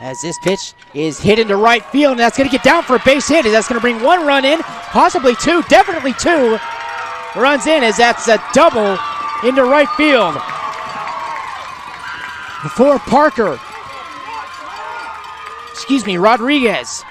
as this pitch is hit into right field, and that's going to get down for a base hit. and that's going to bring one run in, possibly two, definitely two runs in, as that's a double into right field. Before Parker, excuse me, Rodriguez